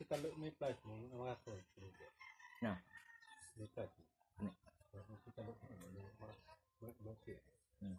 kita look me plus mo, ang mga ko. Ya. Me plus. Ni. Kita look mo, mga mga mga Hmm.